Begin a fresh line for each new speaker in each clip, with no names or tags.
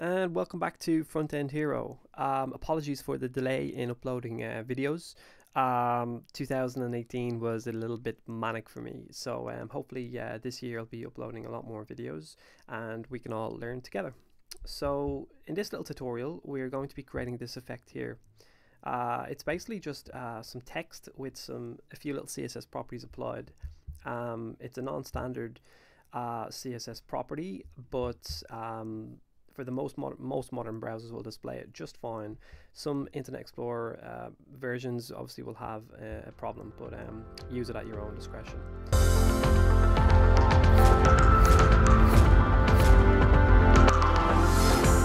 and welcome back to Frontend Hero. Um, apologies for the delay in uploading uh, videos. Um, 2018 was a little bit manic for me, so um, hopefully uh, this year I'll be uploading a lot more videos and we can all learn together. So in this little tutorial we're going to be creating this effect here. Uh, it's basically just uh, some text with some a few little CSS properties applied. Um, it's a non-standard uh, CSS property, but um, for the most mod most modern browsers will display it just fine. Some Internet Explorer uh, versions obviously will have a, a problem, but um, use it at your own discretion.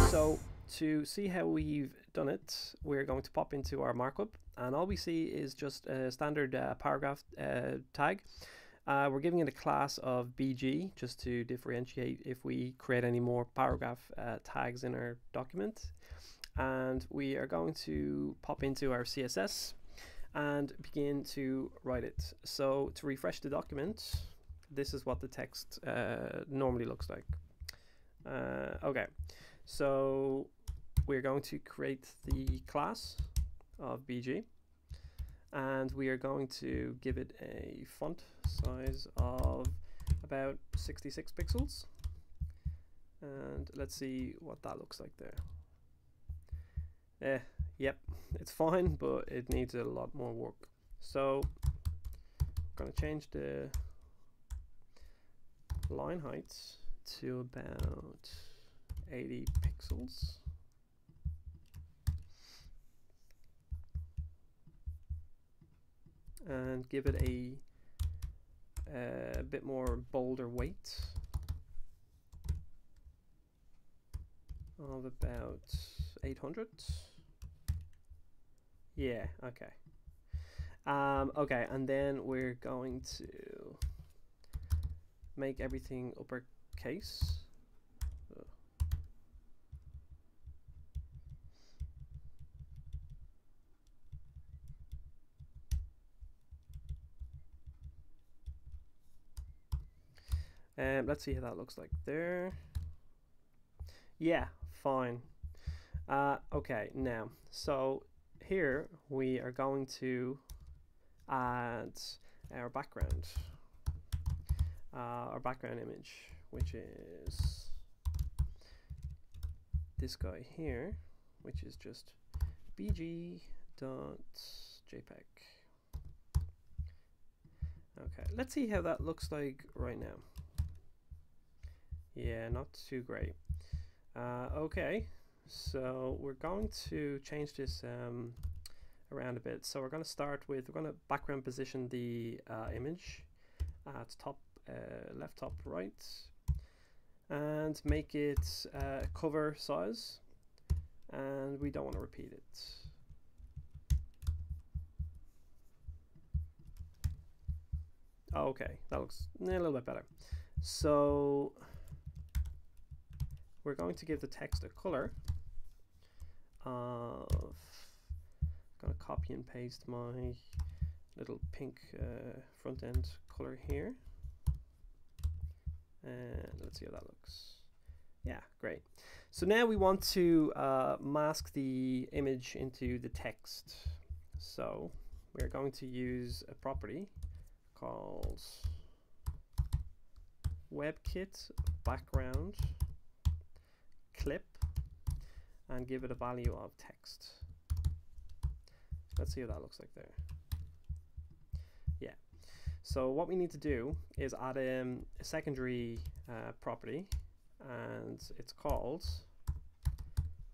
So to see how we've done it, we're going to pop into our markup and all we see is just a standard uh, paragraph uh, tag. Uh, we're giving it a class of BG just to differentiate if we create any more paragraph uh, tags in our document. And we are going to pop into our CSS and begin to write it. So to refresh the document, this is what the text uh, normally looks like. Uh, okay, so we're going to create the class of BG and we are going to give it a font size of about 66 pixels. And let's see what that looks like there. Eh yep it's fine but it needs a lot more work. So I'm going to change the line height to about 80 pixels and give it a, a bit more bolder weight. Of about 800 yeah okay. Um, okay and then we're going to make everything uppercase Um, let's see how that looks like there. Yeah, fine. Uh, okay, now, so here we are going to add our background, uh, our background image, which is this guy here, which is just bg.jpg. Okay, let's see how that looks like right now. Yeah, not too great. Uh, okay, so we're going to change this um, around a bit. So we're going to start with, we're going to background position the uh, image at top, uh, left, top, right, and make it uh, cover size. And we don't want to repeat it. Okay, that looks a little bit better. So we're going to give the text a color of I'm going to copy and paste my little pink uh, front end color here. And let's see how that looks. Yeah great. So now we want to uh, mask the image into the text. So we're going to use a property called WebKit background clip and give it a value of text. Let's see what that looks like there. Yeah. So what we need to do is add um, a secondary uh, property and it's called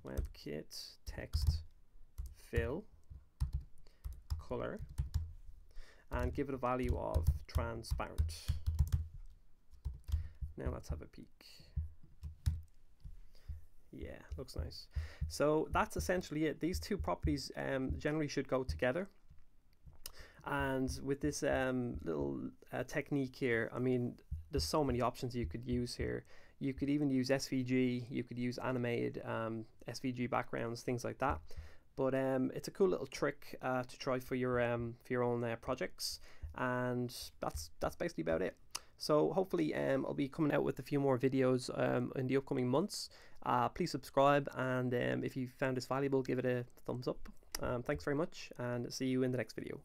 WebKit text fill color and give it a value of transparent. Now let's have a peek. Yeah, looks nice. So that's essentially it. These two properties um, generally should go together. And with this um, little uh, technique here, I mean, there's so many options you could use here. You could even use SVG, you could use animated um, SVG backgrounds, things like that. But um, it's a cool little trick uh, to try for your um, for your own uh, projects, and that's that's basically about it. So hopefully um, I'll be coming out with a few more videos um, in the upcoming months Uh, please subscribe, and um, if you found this valuable, give it a thumbs up. Um, thanks very much, and see you in the next video.